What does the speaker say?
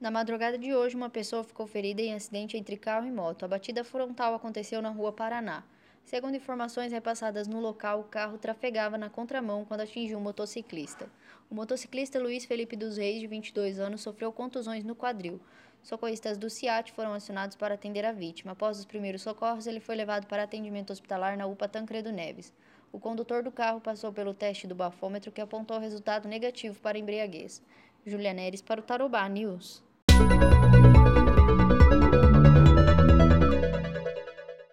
Na madrugada de hoje, uma pessoa ficou ferida em acidente entre carro e moto. A batida frontal aconteceu na rua Paraná. Segundo informações repassadas no local, o carro trafegava na contramão quando atingiu um motociclista. O motociclista Luiz Felipe dos Reis, de 22 anos, sofreu contusões no quadril. Socorristas do CIAT foram acionados para atender a vítima. Após os primeiros socorros, ele foi levado para atendimento hospitalar na UPA Tancredo Neves. O condutor do carro passou pelo teste do bafômetro que apontou resultado negativo para embriaguez. Julia Neres para o Tarobá News. Thank you.